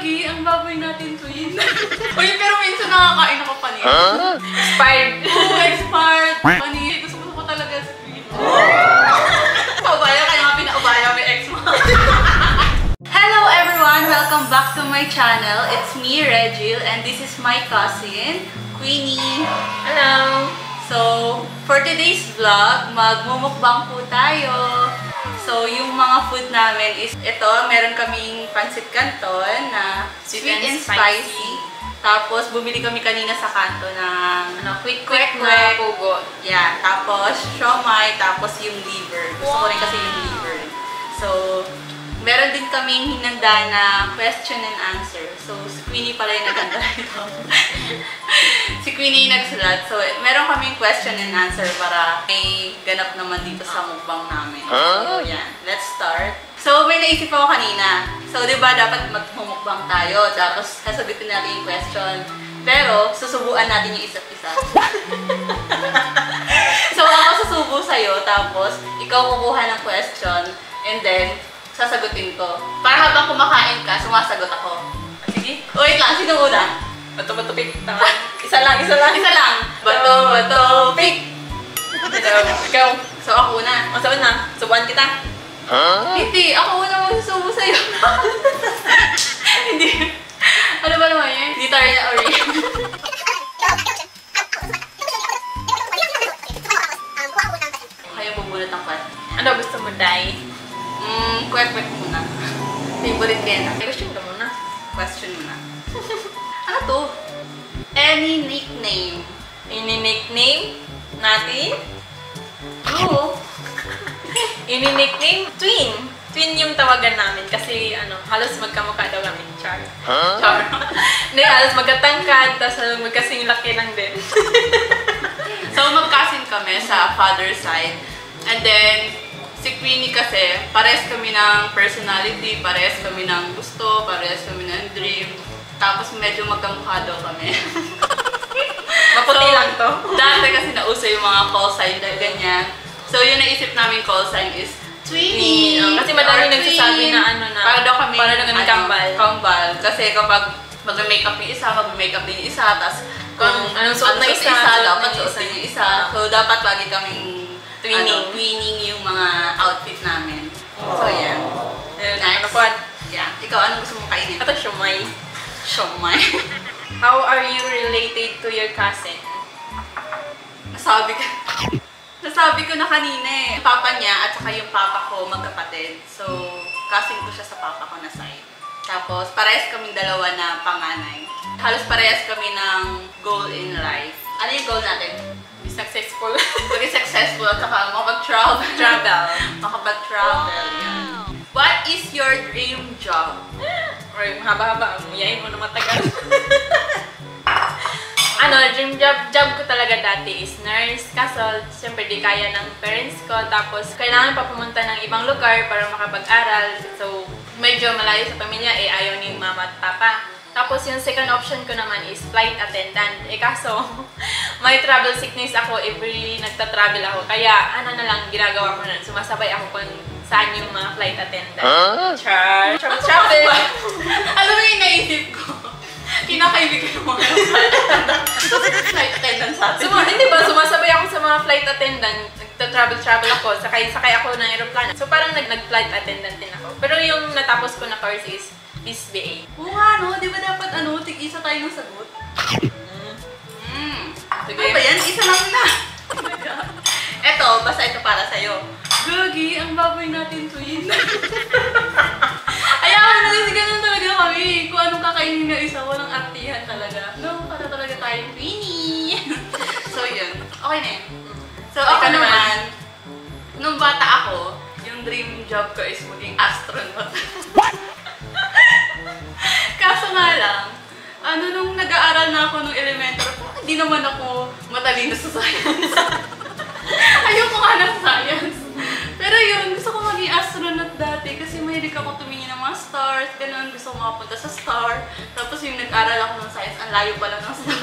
Gagi, ang baboy natin twin. Uy, pero minsan nakakain ako panis. Expired. Oo, expired. Panis. Gusto gusto ko talaga sa twin. Kaubaya ka nga pinaubaya may ex mo. Hello everyone! Welcome back to my channel. It's me, Regil, and this is my cousin, Queenie. Hello. So, for today's vlog, magmumukbang po tayo. So, yung mga food namin is ito, meron kaming pancit canton na sweet, Sweet and and spicy. spicy. Tapos, bumili kami kanina sa kanto ng ano, quick quick na pugo. Yeah, tapos siomay, tapos yung liver. Gusto ko rin kasi yung liver. So, meron din kaming hinanda na question and answer. So, si Queenie pala yung naganda nito. si Queenie yung nagsulat. So, meron kaming question and answer para may ganap naman dito sa mukbang namin. So, yan. Let's start. So, may naisip ako kanina. So, di ba, dapat magmumukbang tayo. Tapos, sasagutin natin yung question. Pero, susubuan natin yung isa't isa. so, ako susubo sa'yo, tapos ikaw kukuha ng question, and then, sasagutin ko. Para habang kumakain ka, sumasagot ako. Sige. Wait lang, sino una? Bato bato pick. Tama. Isa lang, isa lang. Isa lang. Bato, bato, pick! Ikaw. So, ako una. O, saan na? Subuan kita. Hindi, ako una magsusubo sa'yo. Hindi. Ano ba naman yun? Hindi tayo niya ori. Kaya bubunot ang question. Ano gusto mo, Day? Mm, kwek-kwek muna. Favorite ko yan. ah. Question ka muna. Question muna. ano to? Any nickname? Ini-nickname natin? Oo. Ini-nickname? Twin. Twin yung tawagan namin kasi ano, halos magkamukha daw kami. Char. Char. Hindi, halos magkatangkad, tapos halos magkasing laki lang din. so, magkasin kami sa father side. And then, si Queenie kasi, pares kami ng personality, pares kami ng gusto, pares kami ng dream. Tapos medyo magkamukha daw kami. Maputi So, lang to. Dati kasi nauso yung mga call sign na ganyan. So, yung naisip namin call sign is Twinnie. Mm, kasi madami nagsasabi na ano na, Para daw kami, para daw kami kambal. Kambal. Kasi kapag mag-makeup yung isa, mag-makeup din yung isa, tapos Kung anong suot na isa, suot dapat suot isa. din yung isa. So, dapat lagi kaming Twinning. Ano, twinning yung mga outfit namin. So, yan. Ayun, Next. ano po? Yeah. Ikaw, anong gusto mong kainin? Ito shumay. Siomay. How are you related to your cousin? Nasabi ko. Nasabi ko na kanina eh. Yung papa niya at saka yung papa ko magkapatid. So, cousin ko siya sa papa ko na side. Tapos, parehas kaming dalawa na panganay. Halos parehas kami ng goal in life. Ano yung goal natin? Be successful. Maging successful at saka makapag-travel. Travel. makapag-travel. Yan. What is your dream job? Or yung haba-haba, muyain mo na matagal. ano, dream job, job ko talaga dati is nurse. Kaso, siyempre di kaya ng parents ko. Tapos, kailangan pa pumunta ng ibang lugar para makapag-aral. So, medyo malayo sa pamilya, eh ayaw ni mama at papa. Tapos, yung second option ko naman is flight attendant. Eh kaso, may travel sickness ako every nagta-travel ako. Kaya, ano na lang, ginagawa ko na, sumasabay ako kung saan yung mga flight attendant. Char! Travel, travel! Alam mo yung naisip ko? Kinakaibigan mo mga flight attendant sa atin. Suma, hindi ba, sumasabay ako sa mga flight attendant, nagta-travel-travel ako, sakay, sakay ako ng aeroplano. So parang nag, nag-flight attendant din ako. Pero yung natapos ko na course is BA. Oo nga, no? Di ba dapat ano, tig-isa tayo ng sagot? Hmm. Sige. Ano ba yan? Isa lang na. Eto, basta ito para sa'yo. Gagi, ang baboy natin twin. Ayaw na kasi ganun talaga kami. Kung anong kakainin na isa, walang artihan talaga. No, para talaga tayong twinnie. so, yun. Okay na yun. So, ako Ikaw naman. naman, nung bata ako, yung dream job ko is maging astronaut. Kaso nga lang, ano nung nag-aaral na ako nung elementary hindi naman ako matalino sa science. Ayoko nga ng science. Pero yun, gusto ko maging astronaut dati kasi mahilig ako tumingin ng mga stars, ganun, gusto ko makapunta sa star. Tapos yung nag-aral ako ng science, ang layo pala ng star.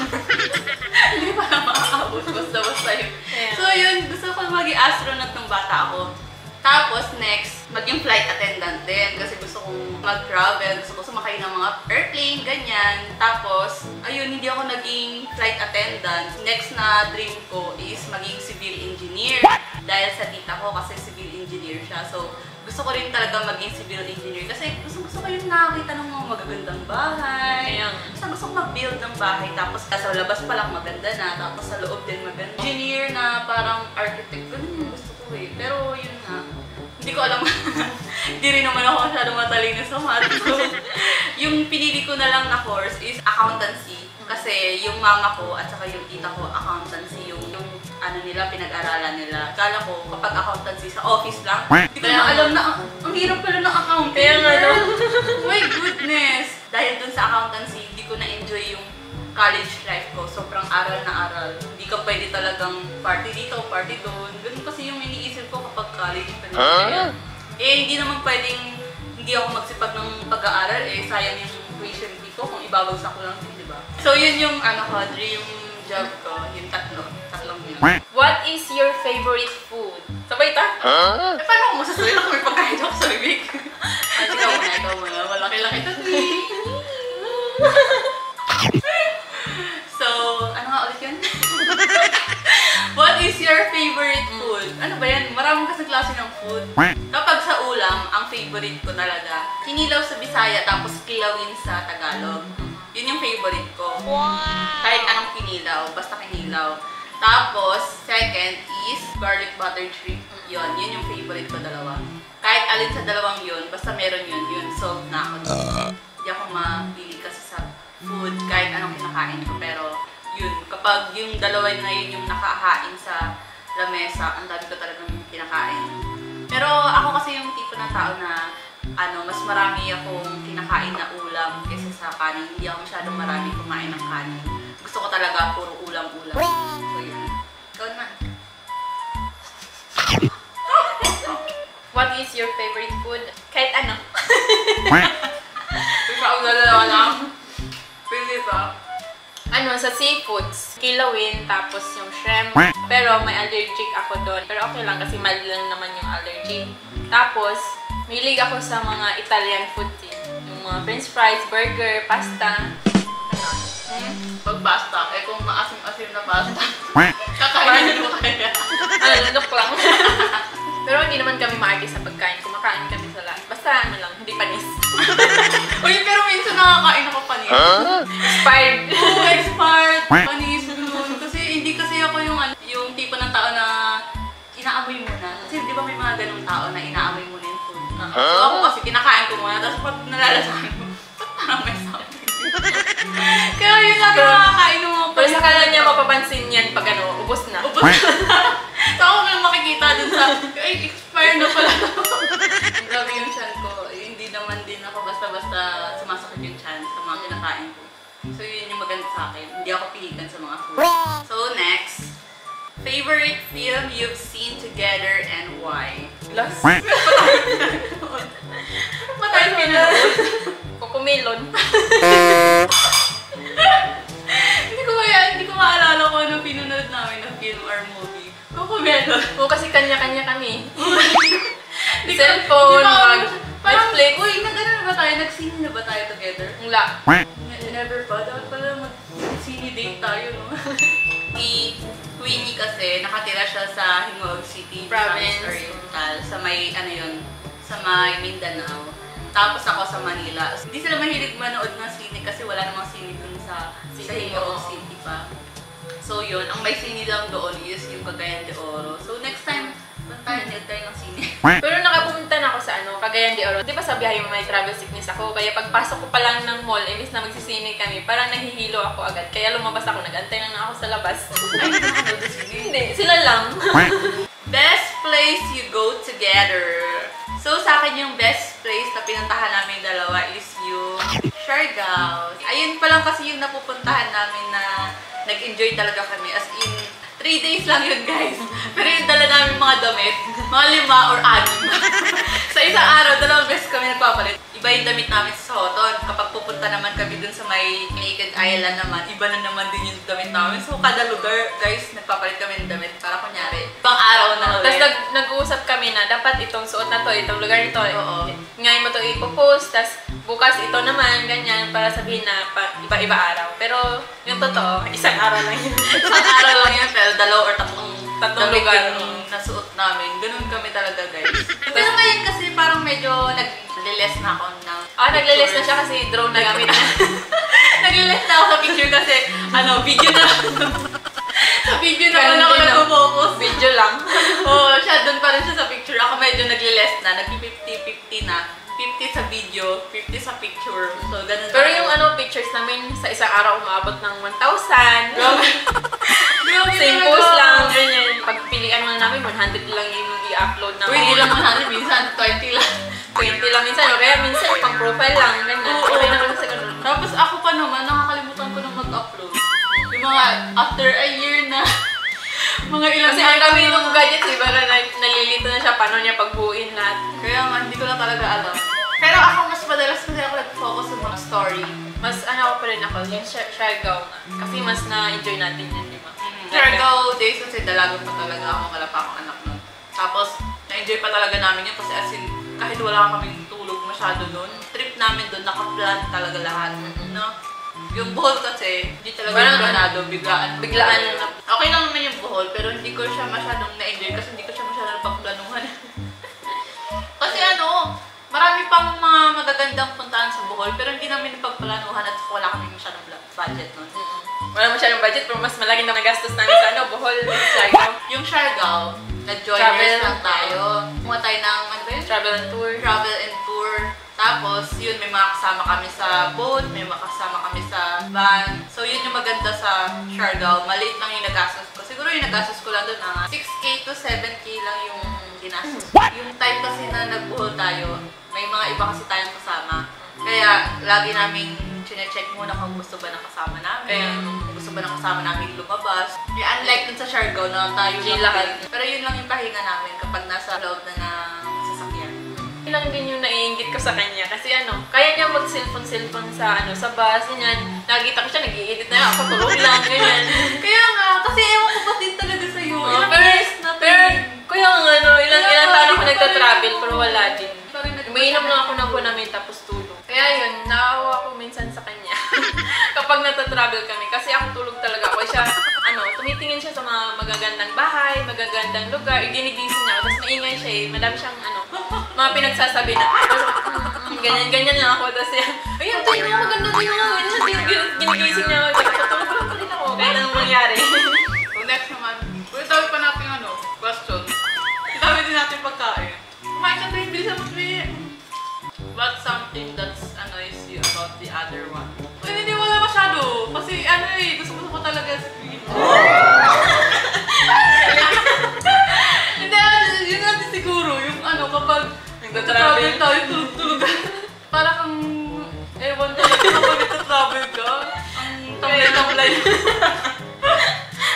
Hindi pa na makakabot, basta-basta yun. Yeah. So yun, gusto ko maging astronaut nung bata ako. Tapos next, maging flight attendant din kasi gusto kong mag-travel, gusto ko sumakay ng mga airplane, ganyan. Tapos, ayun, hindi ako naging flight attendant. Next na dream ko is maging civil engineer. Dahil sa tita ko kasi civil engineer siya. So, gusto ko rin talaga maging civil engineer kasi gusto, gusto ko yung nakakita ng mga magagandang bahay. Ayan. Basta gusto ko mag-build ng bahay. Tapos sa labas pa lang maganda na. Tapos sa loob din maganda. Engineer na parang architect. Ganun yung gusto ko eh. Pero yun nga. Hindi ko alam. Hindi rin naman ako masyado matalino sa math. Yung pinili ko na lang na course is accountancy. Kasi yung mama ko at saka yung tita ko, accountancy yung, yung ano nila, pinag-aralan nila. Kala ko, kapag accountancy sa office lang, hindi ko na alam na, ang, ang hirap pala ng accounting. Kaya nga, no? My goodness! Dahil dun sa accountancy, hindi ko na-enjoy yung college life ko. Sobrang aral na aral. Hindi ka pwede talagang party dito, party doon. Ganun kasi yung college pa. Kaya, Eh, hindi naman pwedeng hindi ako magsipag ng pag-aaral. Eh, sayang yung tuition fee ko kung ibabagsak ko lang din, di ba? So, yun yung ano ko, dream job ko. Yung tatlo. Tatlong yun. What is your favorite food? Sabay ta? Eh, paano ako masasabi na kung may pagkain ako sa bibig? Ah, ikaw muna, ikaw muna. Malaki-laki ito, So, ano nga ulit yun? What is your favorite food? Ano ba yan? Maraming kasi klase ng food. Kapag sa ulam, ang favorite ko talaga, kinilaw sa Bisaya tapos kilawin sa Tagalog. Yun yung favorite ko. Kahit anong kinilaw, basta kinilaw. Tapos, second is garlic butter shrimp. Yun, yun yung favorite ko dalawa. Kahit alin sa dalawang yun, basta meron yun, yun, solve na ako. Hindi ako mapili kasi sa food, kahit anong kinakain ko. Pero, yun, kapag yung dalawa na yun yung nakahain sa lamesa, ang dami ko talagang kinakain. Pero ako kasi yung tipo ng tao na ano, mas marami akong kinakain na ulam kaysa sa kanin. Hindi ako masyadong marami kumain ng kanin. Gusto ko talaga puro ulam-ulam. So yun. Ikaw naman. What is your favorite food? Kahit ano. Ikaw dalawa lang. Pili ba? Ano, sa seafoods, kilawin, tapos yung shrimp. Pero may allergic ako doon. Pero okay lang kasi mild lang naman yung allergy. Tapos, milig ako sa mga Italian food din. Yung mga french fries, burger, pasta. Ano? Hmm? Pag pasta, eh kung maasim-asim na pasta, kakainin mo kaya. Ano, look lang. Pero hindi naman kami maagi sa pagkain. Kumakain kami sa lahat. Basta ano lang, hindi panis. Uy, pero minsan nakakain ako panis. Expired. Oo, expired. Panis, ganun. Kasi hindi kasi ako yung, ano, yung tipo ng tao na inaamoy muna. Kasi di ba may mga ganung tao na inaamoy muna yung food. So ako kasi kinakain ko muna, tapos pag nalalasahan ko, ba't parang may something? Kaya yun lang ng mga Pero sa kanya niya mapapansin yan pag ano, ubos na. Ubus so favorite film you've seen together and why? Last. Ba tayo pinanood? Kukumelon. hindi ko kaya, hindi ko maalala kung ano pinanood namin na film or movie. Kukumelo. Oo, kasi kanya-kanya kami. Ko- Cellphone, mag- parang, Netflix. Uy, nag-ano na ba tayo? Nag-sine na ba tayo together? Wala. Ne- Never pa. Dapat pala mag-sine date tayo, no? si Queenie kasi, nakatira siya sa Hingog City, Province. Oriental. Sa may, ano yun, sa may Mindanao. Tapos ako sa Manila. Hindi sila mahilig manood ng sine kasi wala namang sine dun sa, sa City, Hingog oo. City pa. So yun, ang may sine lang doon is yung Cagayan de Oro. So next time, tayo ng sine. Pero nakapumunta na ako sa ano, Cagayan de Oro. Di ba sa biyahe mo may travel sickness ako? Kaya pagpasok ko pa lang ng mall, imbis na magsisine kami, parang nahihilo ako agad. Kaya lumabas ako, nag-antay lang ako sa labas. Ay. Hindi, sila lang. Best place you go together. So, sa akin yung best place na pinuntahan namin dalawa is yung Siargao. Ayun pa lang kasi yung napupuntahan namin na nag-enjoy talaga kami. As in, 3 days lang yun, guys. Pero yung dala namin mga damit, mga lima or anim. sa isang araw, dalawang beses kami nagpapalit. Iba yung damit namin sa Soton. Kapag pupunta naman kami dun sa may Naked Island naman, iba na naman din yung damit namin. So, kada lugar, guys, nagpapalit kami ng damit para kunyari, pang araw na Tapos ulit. nag, nag-uusap kami na dapat itong suot na to, itong lugar nito. Oo. Ngayon mo to ipopost, tapos bukas ito naman, ganyan, para sabihin na iba-iba araw. Pero yung totoo, isang araw lang yun. Isang araw lang yun, pero dalawa or tatlong, Tatlong lugar. yung nasuot namin. Ganun kami talaga, guys. pero ngayon kasi medyo nag-less na ako ng Ah, naglalis na siya kasi drone na gamit niya. Nag-less na ako sa picture kasi, ano, video na Sa video na wala ako nag-focus. Video lang. Oo, siya, doon pa rin siya sa picture. Ako medyo nag-less na, nag-50-50 na. 50 sa video, 50 sa picture. So, ganun Pero yung ano, pictures namin sa isang araw umabot ng 1,000. Same post lang, ganyan. Pagpilian lang namin, 100 lang yung i-upload namin. Uy, di lang 100, minsan 20 lang. 20 lang minsan, o kaya minsan pang profile lang, ganyan. Oo. Okay naman sa ganun. Tapos ako pa naman, nakakalimutan ko na mag-upload. Yung mga after a year na, mga ilang Kasi ang dami na- ng gadgets, eh, para na, nalilito na siya paano niya pagbuuin lahat. Kaya nga, hindi ko na talaga alam. Pero ako mas madalas kasi ako nag-focus sa mga story. Mas ano ako pa rin ako, yung Siargao nga. Kasi mas na-enjoy natin yun, Siargao days kasi dalaga pa talaga ako, wala pa akong anak nun. Tapos, na-enjoy pa talaga namin yun kasi as in, kahit wala kaming tulog masyado nun, trip namin dun, nakaplan talaga lahat. No? Yung Bohol kasi, hindi talaga Parang yung planado, biglaan. biglaan na. Okay lang naman yung Bohol, pero hindi ko siya masyadong na-enjoy kasi hindi ko siya masyadong pagplanuhan. kasi ano, marami pang mga magagandang puntahan sa Bohol, pero hindi namin pagplanuhan at wala kami masyadong budget nun. Wala masyadong budget, pero mas malaki na nagastos namin sa ano, Bohol, Siargao. Yung Siargao, nag-joiners Travel. lang tayo. Kumuha tayo ng, ano ba yun? Travel and tour. Travel and tour. Tapos, yun, may mga kasama kami sa boat, may mga kasama kami sa van. So, yun yung maganda sa Siargao. Maliit lang yung nagastos ko. Siguro yung nagastos ko lang doon, ah, 6K to 7K lang yung ginastos. Yung time kasi na nagbuhol tayo, may mga iba kasi tayong kasama. Kaya, lagi naming chine-check muna kung gusto ba ng kasama namin, kung gusto ba ng kasama namin lumabas. Unlike dun sa Siargao na tayo lang lahat. Pero yun lang yung pahinga namin kapag nasa loob na ng sasakyan. Yun lang din yung naiingit ko sa kanya. Kasi ano, kaya niya mag-cellphone-cellphone sa ano sa bus, ganyan. Nakikita ko siya, nag-i-edit na yan. Ako tulog lang, ganyan. Kaya nga, kasi ewan ko ba din talaga sa'yo. Oo, Ilang pero, years na to pero, eh. kuya nga ano, ilang, ilang taon ako nagta-travel, pero wala din. Nag- Umiinom lang ako ng namin tapos tulog. Kaya yun, naawa ako minsan sa kanya. Kapag nata-travel kami. Kasi ako tulog talaga ako. Siya, ano, tumitingin siya sa mga magagandang bahay, magagandang lugar. Ginigising niya ako. Tapos maingay siya eh. Madami siyang, ano, mga pinagsasabi na, ganyan-ganyan lang ako. Tapos yan, ayun, tayo na, maganda tayo. Ganyan, gin- ginigising niya ako. Tapos tulog lang pa rin ako. Kaya anong mangyari. So next naman, ulit dami pa natin ano, question. Dami din natin pagkain. Kumain ka tayo, bilisan mo tayo. What's something that annoys you about the other one? Ay, hindi wala masyado. Kasi ano eh, gusto ko talaga sa Queen. Hindi, yun natin siguro. Yung ano, kapag Nagtatravel. tayo, tulog-tulog. Para kang, ewan talaga kapag nagtatravel ka. Ang tamlay-tamlay.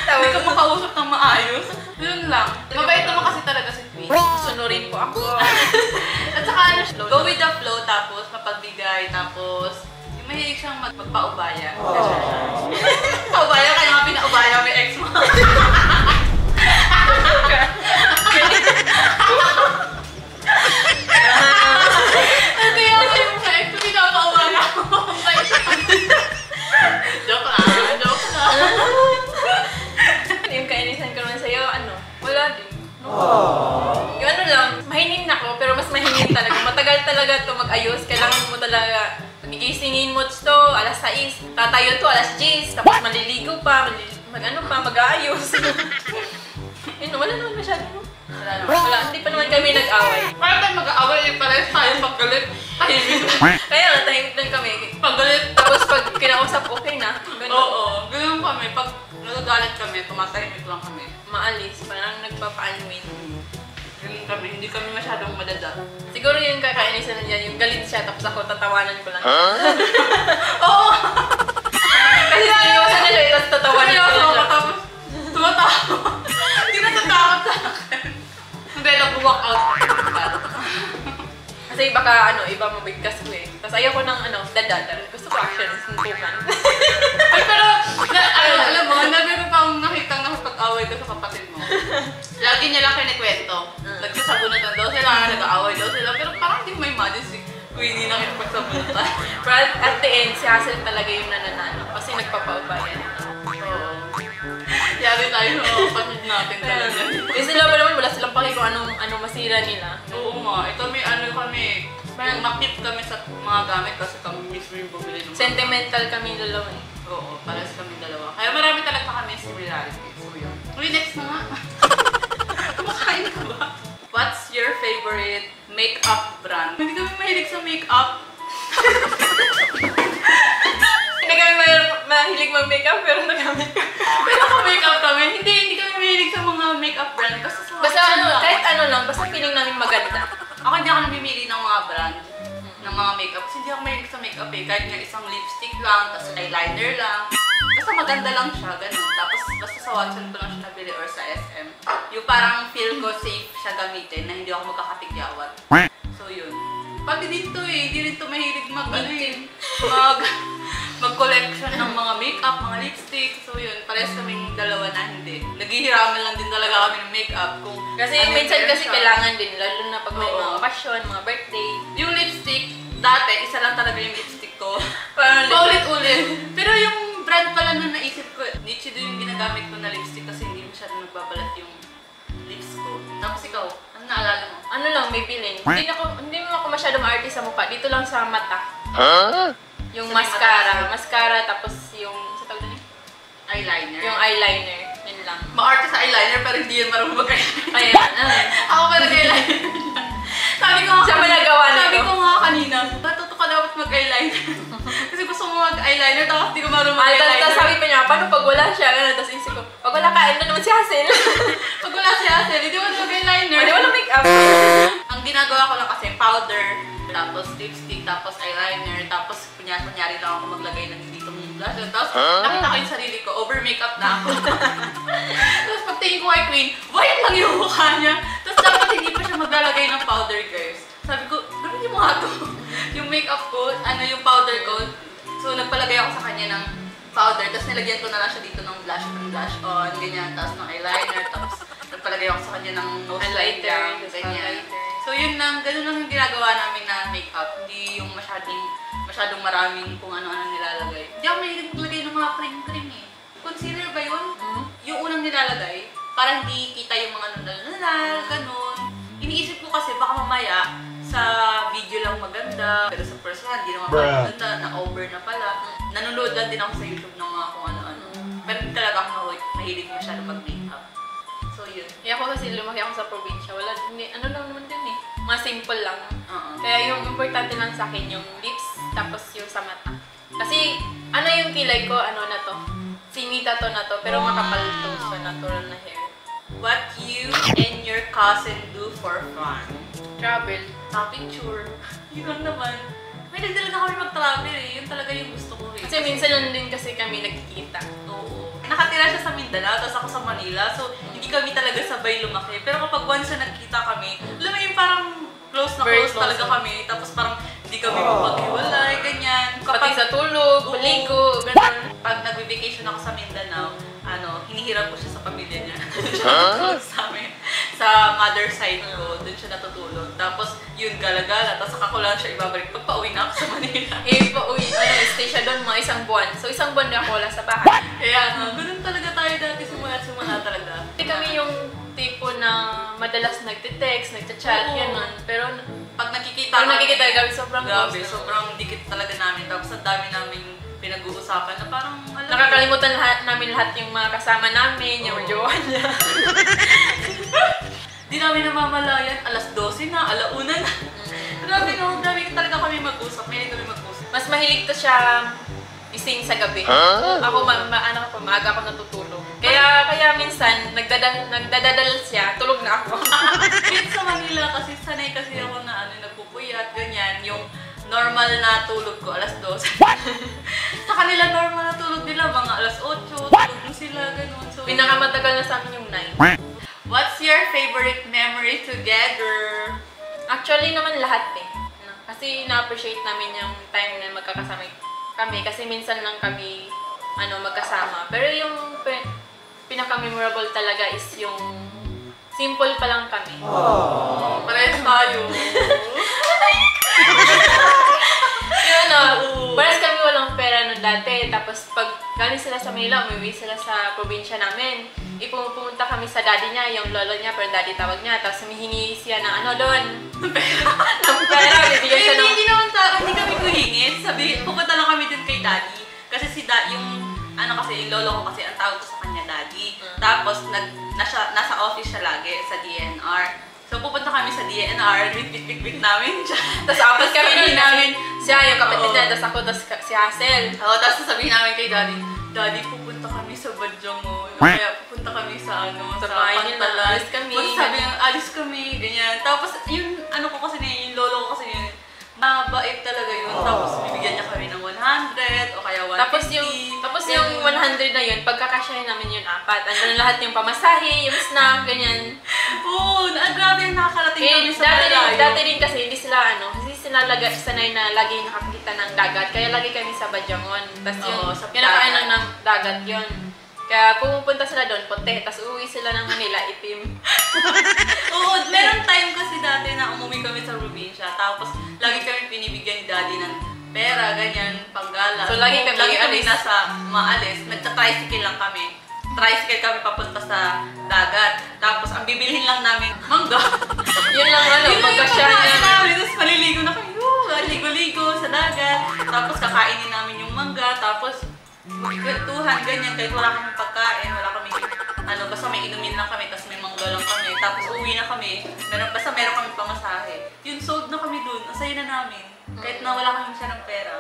Hindi ka makausap ng maayos. Yun lang. Mabait naman kasi talaga si Queen. Sunurin po ako. At saka ano, go with the flow, tapos mapagbigay, tapos yung mahilig siyang mag magpaubaya. Paubaya, kaya nga pinaubaya may ex mo. maliligo pa, malil- mag ano pa, mag-aayos. Yun, wala naman masyado, no? Wala naman. Wala, hindi pa naman kami nag-away. Parang tayo mag-aaway, eh, parehas tayo paggalit. Tahimik. Kaya nga, tahimik lang kami. Paggalit. Tapos pag kinausap, okay na. Ganun. Oo, ganun kami. Pag nagagalit kami, tumatahimik lang kami. Maalis, parang nagpapa-unwind. Ganun kami, hindi kami masyadong madada. Siguro yung kakainisan na niya, yung galit siya, tapos ako tatawanan ko lang. Nag-walk out. Kasi baka ano, iba mabigkas ko eh. Tapos Tapos ayoko ng ano, dadada. Gusto ko action, suntukan. Ay, pero, na, alam, alam mo, na meron pa akong nakitang nakapag-away ko sa kapatid mo. Lagi niya lang kinikwento. Mm. Nagsasabunutan daw sila, nag-aaway daw sila. Pero parang hindi mo imagine si Queenie nakipagsabunutan. Pero at, at the end, si Hazel talaga yung nananalo kasi nagpapaubayan. Oo. Yari tayo kapatid natin talaga. Eh sila pa naman, wala silang paki kung anong, anong masira nila. Oo nga, ito may ano kami, parang makip kami sa mga gamit kasi kami mismo yung bumili ng Sentimental kami dalawa eh. Oo, pares kami dalawa. Kaya marami talaga kami similarities. So yun. Uy, next na nga. Kumakain ka ba? What's your favorite makeup brand? Hindi kami mahilig sa makeup. Hindi kami mahilig mag-makeup pero nagamit ano, lang. basta feeling namin maganda. Ako hindi ako namimili ng mga brand ng mga makeup. Kasi hindi ako mahilig sa makeup eh. Kahit nga isang lipstick lang, tapos eyeliner lang. Basta maganda lang siya, ganun. Tapos basta sa Watson ko lang siya nabili or sa SM. Yung parang feel ko safe siya gamitin na hindi ako magkakatigyawat. So yun. Pati dito eh, hindi rin to mahilig mag, ano eh, mag, mag-collection ng mga makeup, mga lipstick. So yun, pares kaming dalawa na hindi. Naghihiraman lang din talaga kami ng makeup. Kung Kasi ano yung minsan kasi siya. kailangan din, lalo na pag may Oo. mga occasion, mga birthday. Yung lipstick, dati, isa lang talaga yung lipstick ko. Parang Paulit-ulit. Pero yung brand pala na naisip ko, Nichido yung ginagamit ko na lipstick kasi hindi masyadong nagbabalat yung lips ko. Tapos ikaw, ano naalala mo? ano lang, may bilin. Hindi, na ako, hindi mo ako masyadong artist sa mukha. Dito lang sa mata. Yung may mascara. Mascara, tapos yung, sa tawag eh? Eyeliner. Yung eyeliner. Yun lang. Ma-arte sa eyeliner pero hindi yan marunong mag-eyeliner. Ayan, ah. Ako pa nag-eyeliner. sabi ko nga, Siya pa nagawa nito. sabi ko nga kanina, matuto ka dapat mag-eyeliner. kasi gusto mo mag-eyeliner tapos di ko marunong tapos, mag-eyeliner. tapos sabi pa niya, paano pag wala siya? Ganun, tapos isip ko, pag wala ka, ano naman si Hazel? Pag wala si Hazel, hindi mo mag-eyeliner. Pwede wala make-up. Ang ginagawa ko lang kasi powder, tapos lipstick, tapos eyeliner, tapos kunyari, kunyari lang ako maglagay ng dito ng blush. Tapos nakita ko yung sarili ko, over makeup na ako. tapos pagtingin ko kay Queen, white lang yung mukha niya. Tapos dapat hindi pa siya maglalagay ng powder, guys. Sabi ko, gawin mo nga to. yung makeup ko, ano yung powder ko. So nagpalagay ako sa kanya ng powder, tapos nilagyan ko na lang siya dito ng blush on, blush on, ganyan, tapos ng eyeliner, tapos nagpalagay ako sa kanya ng nose Highlighter, ganyan. highlighter. So yun lang, ganun lang yung ginagawa namin na makeup. Hindi yung masyadong, masyadong maraming kung ano-ano nilalagay. Hindi ako mahilig maglagay ng mga cream-cream eh. Concealer ba yun? Hmm? Yung unang nilalagay, para hindi kita yung mga nunal-nunal, ganun. Iniisip ko kasi baka mamaya sa video lang maganda, pero sa personal, hindi naman maganda, na-over na pala. Nanonood lang din ako sa YouTube ng mga kung ano-ano. Pero hindi talaga ako mahilig- mahilig masyado mag-makeup. So yun. Eh ako kasi lumaki ako sa probinsya. Wala, hindi, ano lang naman din eh. Mga simple lang. Oo. Kaya yung importante lang sa akin yung lips, tapos yung sa mata. Kasi, ano yung kilay ko, ano na to? Sinita to na to, pero makapal to sa natural na hair. What you and your cousin do for fun? Travel. Sa picture. Yun lang naman. May talaga kami mag-travel eh. Yun talaga yung gusto ko eh. Kasi minsan lang din kasi kami nagkikita. Oo. Nakatira siya sa Mindanao, tapos ako sa Manila. So, hindi kami talaga sabay lumaki. Pero kapag once na nagkita kami, alam mo yung parang close na Very close, close, talaga oh. kami. Tapos parang hindi kami mapaghiwalay, ganyan. Pati sa tulog, Oo. maligo, ganun. Pag nag-vacation ako sa Mindanao, ano, hinihiram ko siya sa pamilya niya. Natutulog sa mother side ko, doon siya natutulog. Tapos, yun, gala-gala. Tapos saka ko lang siya ibabalik pag pauwi na ako sa Manila. Eh, pauwi, ano, stay siya doon mga isang buwan. So, isang buwan na ako wala sa bahay. Kaya nga, ganun talaga tayo dati simula-simula talaga. Hindi kami yung tipo na madalas nagte-text, nagchat-chat, Oo. ganun. Pero, Pag nakikita pag kami- nakikita kami, sobrang Grabe, close. sobrang dikit talaga namin. Tapos ang dami namin pinag-uusapan na parang, alam mo, Nakakalimutan lahat, namin lahat yung mga kasama namin, yung jowa niya. Di namin namamalayan, alas 12 na, alauna na. grabe no, grabe talaga kami mag-usap. May kami mag-usap. Mas mahilig to siya ising sa gabi. Ako, ma, ma, ano ko, maaga ako natutulog. Kaya, kaya minsan, nagdadal, nagdadadal siya, tulog na ako. Kahit sa Manila kasi sanay kasi ako na ano, nagpupuyat, ganyan. Yung normal na tulog ko, alas 12. sa kanila, normal na tulog nila, mga alas 8, tulog na sila, ganun. So, Pinakamatagal na sa amin yung 9. What's your favorite memory together? Actually naman lahat eh. Kasi na-appreciate namin yung time na magkakasama kami kasi minsan lang kami ano magkasama. Pero yung pinaka-memorable talaga is yung simple pa lang kami. Parehas tayo. Ano, parang kami walang pera nun dati. Tapos pag galing sila sa Manila, umuwi sila sa probinsya namin. Ipumunta kami sa daddy niya, yung lolo niya, pero daddy tawag niya. Tapos humihingi siya ng ano doon. ng pera, bibigyan siya ng... hindi naman ta, hindi kami kuhingin. Sabi, pupunta lang kami dun kay daddy. Kasi si da, yung, ano kasi, yung lolo ko kasi, ang tawag ko sa kanya daddy. Mm. Tapos, nag, nasa, nasa office siya lagi sa DNR. So, pupunta kami sa DNR, bit-bit-bit namin siya. Tapos apat kami nun namin. Siya, yung kapatid Oo. niya, tapos ako, tapos ka- si Hazel. Oo, tapos sasabihin namin kay daddy, Daddy, pupunta kami sa Badyang mo. Kaya pupunta kami sa ano, Sa bahay na, Pantalan. alis kami. Tapos sabi niya, alis kami, ganyan. Tapos yung ano ko kasi na yun, yung lolo ko kasi yun, mabait talaga yun. Tapos bibigyan niya kami ng 100 o kaya 150. Tapos yung, tapos yung 100 na yun, pagkakasyahin namin yun apat. Andun lahat yung pamasahe, yung snack, ganyan. Oo, na, grabe yung nakakarating Eh, kami sa dati, rin, malayo. dati rin kasi hindi sila ano, hindi sila laga, sanay na lagi nakakita ng dagat. Kaya lagi kami sa Badyangon. Tapos yung, Oo, sa yung nakain dagat. lang ng dagat yun. Kaya pumupunta sila doon, puti. Tapos uuwi sila ng Manila, itim. Oo, meron time kasi dati na umuwi kami sa probinsya. Tapos lagi kami pinibigyan ni daddy ng pera, ganyan, panggala. So, lagi kami lagi kami nasa maalis. Nagta-tricycle lang kami. Tricycle kami papunta sa dagat. Tapos ang bibilhin lang namin, mangga. Yun lang ano, pagkasya namin. Tapos maliligo na kami. Ligo-ligo sa dagat. Tapos kakainin namin yung mangga. Tapos magkwentuhan, ganyan. Kahit wala kami pagkain, wala kami, ano, basta may inumin lang kami, tapos may mangga lang kami. Tapos uwi na kami. Meron, basta meron kami pamasahe. Yun, sold na kami dun. Ang saya na namin. Kahit na wala kami siya ng pera.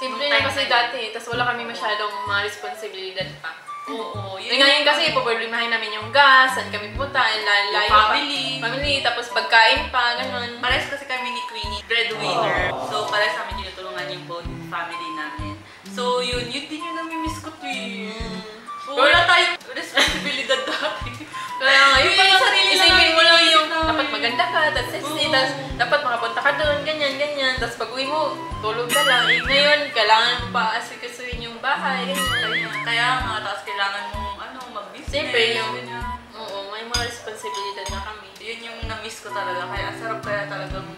Simple na kasi dati, tapos wala kami masyadong mga responsibilidad pa. Oo, Eh, ngayon kasi, poproblemahin namin yung gas, saan kami pupunta, ang lalayo Yung family. Family, tapos pagkain pa, ganun. Parehas kasi kami ni Queenie, breadwinner. So, parehas namin tinutulungan yung both family namin. So, yun, yun din yung nami-miss ko, Twin. So, wala tayong responsibilidad dati. Kaya nga, yun Yung pa lang, sarili isipin mo lang yung dapat maganda ka, that's sexy, tapos dapat makapunta ka doon, ganyan, ganyan. Tapos pag uwi mo, tulog ka lang. Eh, ngayon, kailangan mo pa asikasuin yung bahay, ganyan. Kaya, kaya nga, tapos kailangan mong, ano, mag-business. Siyempre, yung- ganyan. Oo, may mga responsibilidad na kami. Yun yung na-miss ko talaga. Kaya, sarap kaya talagang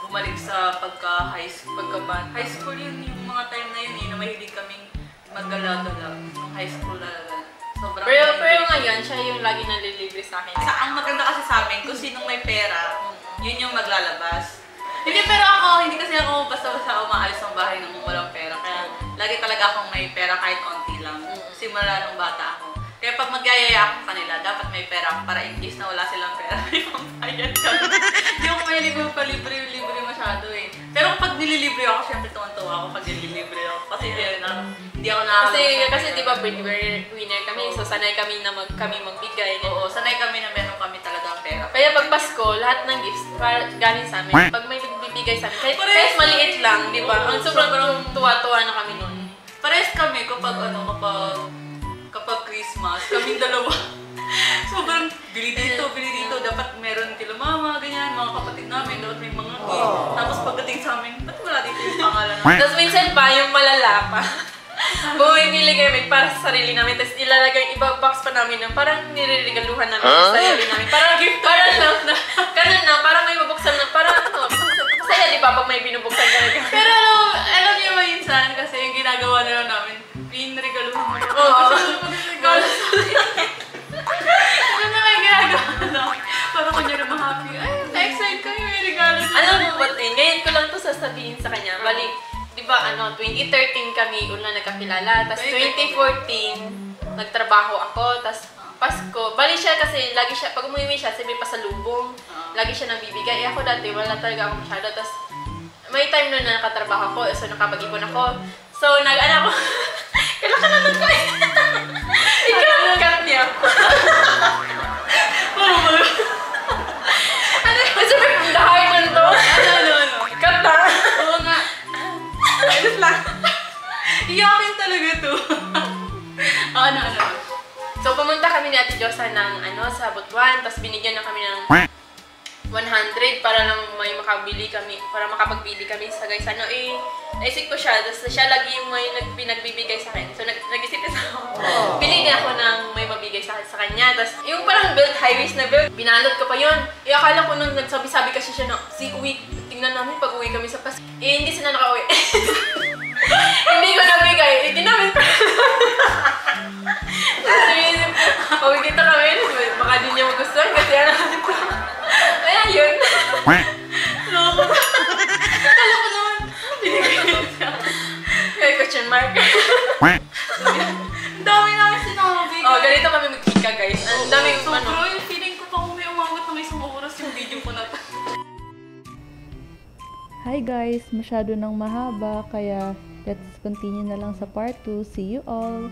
bumalik sa pagka-high school. Pagkabata. High school yun, yung mga time na yun, eh, na mahilig kaming maggala-gala. Yung high school talaga. Sobrang Pero. Ngayon, siya yung lagi nalilibre sa akin. Sa, ang maganda kasi sa amin, kung sinong may pera, yun yung maglalabas. Hindi, pero ako, hindi kasi ako basta-basta umaalis ng bahay nang walang pera. Kaya lagi talaga akong may pera kahit onti lang. Mm. Simula nung bata ako. Kaya pag magyayaya ako sa kanila, dapat may pera ako para in case na wala silang pera, may pambayad ka. Hindi ako may libre palibre-libre masyado eh. Nililibre ako, syempre tuwan-tuwa ako pag nililibre ako. Kasi hindi, na, hindi ako Kasi, ng kasi pera. di ba, winner kami, so sanay kami na mag, kami magbigay. Oo, sanay kami na meron kami talagang pera. Kaya pag Pasko, lahat ng gifts para galing sa amin. Pag may nagbibigay sa amin, kahit, kahit maliit lang, di ba? Ang sobrang sobrang- tuwa-tuwa na kami nun. Parehas kami kapag ano, kapag kapag Christmas, kaming dalawa. Sobrang bili Tapos minsan pa, yung malala pa. Bumibili kami para sa sarili namin, tapos ilalagay, iba box pa namin ng parang niririgaluhan namin sa sarili namin. Parang gift, parang na, na, ganun na, parang may mabuksan na, parang ano, masaya di ba pag may binubuksan ka na Pero ano, alam niyo ba minsan, kasi yung ginagawa na lang namin, pinregaluhan mo. Oo. Regalo sa Ano na lang ginagawa na? Para kunya naman happy. Ay, na-excite kayo, may regalo. Alam mo ba, eh, ngayon ko lang to sasabihin sa kanya. Bali, di ba, ano, 2013 kami una nagkakilala. Tapos 2014, nagtrabaho ako. Tapos Pasko, bali siya kasi lagi siya, pag umuwi siya, sabi pa sa lubong. Oo. Lagi siya nabibigay. Eh, ako dati, wala talaga ako masyado. Tapos may time nun na nakatrabaho ako, so nakapag-ipon ako. So, nag-ano ako, kailan ka naman ko eh. Ikaw, cut niya. lang. Iyakin talaga to. ano, ano? So, pumunta kami ni Ate Josa ng, ano, sa Butuan, tapos binigyan na kami ng 100 para lang may makabili kami, para makapagbili kami sa guys. Ano eh, naisip ko siya, tapos siya lagi yung may nag, nagbibigay sa akin. So nag, nag-isip din ako, bili din ako ng may mabigay sa, sa kanya. Tapos yung parang belt, high-waist na belt, binalot ko pa yun. Eh akala ko nung nagsabi-sabi kasi siya, no, si uwi, tingnan namin pag uwi kami sa pas. Eh hindi sila nakauwi. hindi ko nabigay, hindi namin Tapos inisip ko, pag kita kami, baka di niya magustuhan kasi ano ito. Kaya yun. Loko. Kala ko naman, binigay niya siya. Kaya question mark. Ang dami namin sinabi. oh, ganito kami magkika guys. Ang daming so, ano. bro, yung feeling ko pa kung may umabot isang oras yung video ko na to. Hi guys, masyado nang mahaba kaya let's continue na lang sa part 2. See you all!